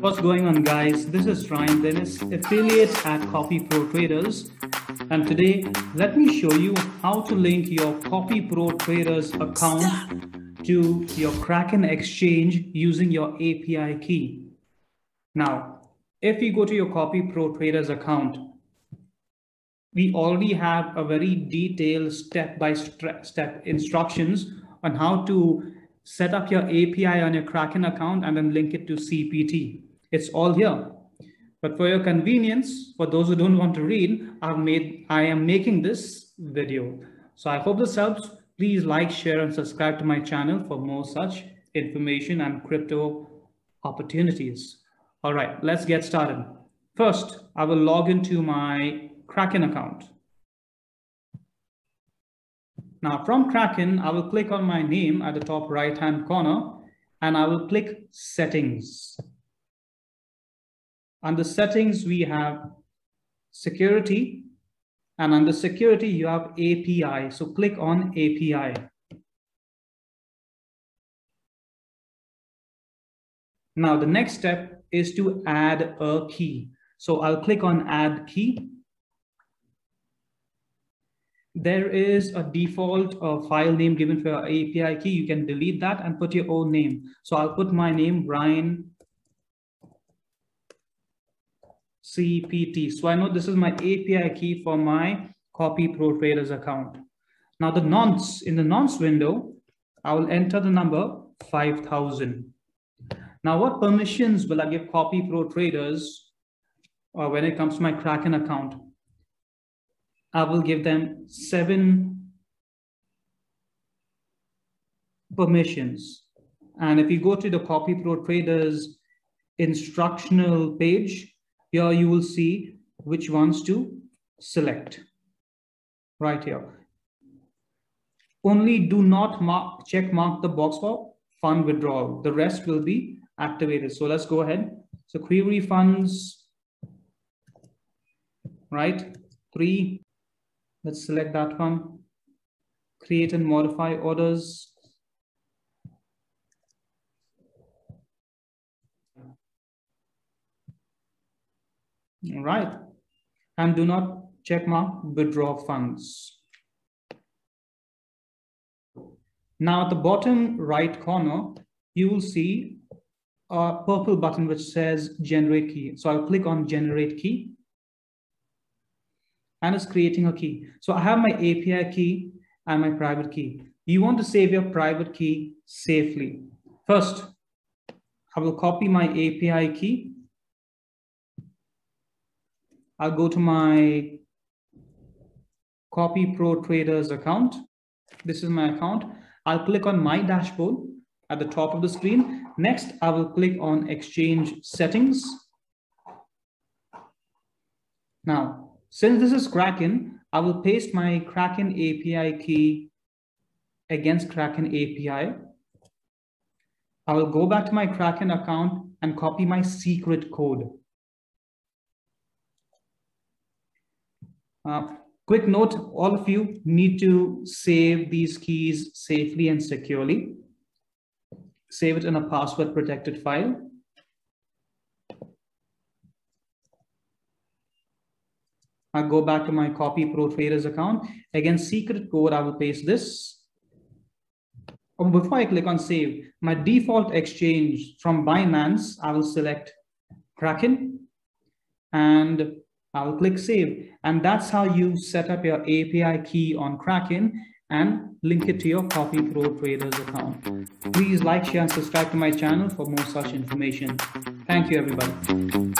What's going on guys? This is Ryan Dennis, affiliate at Copy Pro Traders. And today, let me show you how to link your Copy Pro Traders account to your Kraken exchange using your API key. Now, if you go to your Copy Pro Traders account, we already have a very detailed step-by-step instructions on how to set up your API on your Kraken account and then link it to CPT. It's all here. But for your convenience, for those who don't want to read, I've made, I am making this video. So I hope this helps. Please like, share, and subscribe to my channel for more such information and crypto opportunities. All right, let's get started. First, I will log into my Kraken account. Now from Kraken, I will click on my name at the top right-hand corner and I will click settings. Under settings, we have security and under security, you have API. So click on API. Now the next step is to add a key. So I'll click on add key there is a default uh, file name given for your API key. You can delete that and put your own name. So I'll put my name, Ryan CPT. So I know this is my API key for my Copy Pro Traders account. Now the nonce, in the nonce window, I will enter the number 5000. Now what permissions will I give Copy Pro Traders uh, when it comes to my Kraken account? I will give them seven permissions. And if you go to the Copy Pro Traders instructional page, here you will see which ones to select right here. Only do not mark, check mark the box for fund withdrawal. The rest will be activated. So let's go ahead. So query funds, right? Three Let's select that one. Create and modify orders. All right. And do not check mark withdraw funds. Now at the bottom right corner, you will see a purple button which says generate key. So I'll click on generate key and it's creating a key. So I have my API key and my private key. You want to save your private key safely. First, I will copy my API key. I'll go to my Copy Pro Traders account. This is my account. I'll click on my dashboard at the top of the screen. Next, I will click on Exchange Settings. Now, since this is Kraken, I will paste my Kraken API key against Kraken API. I will go back to my Kraken account and copy my secret code. Uh, quick note, all of you need to save these keys safely and securely. Save it in a password protected file. I go back to my copy pro traders account. Again, secret code, I will paste this. Oh, before I click on save, my default exchange from Binance, I will select Kraken and I will click save. And that's how you set up your API key on Kraken and link it to your Copy Pro Traders account. Please like, share, and subscribe to my channel for more such information. Thank you, everybody.